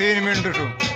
तीन मिनट उठो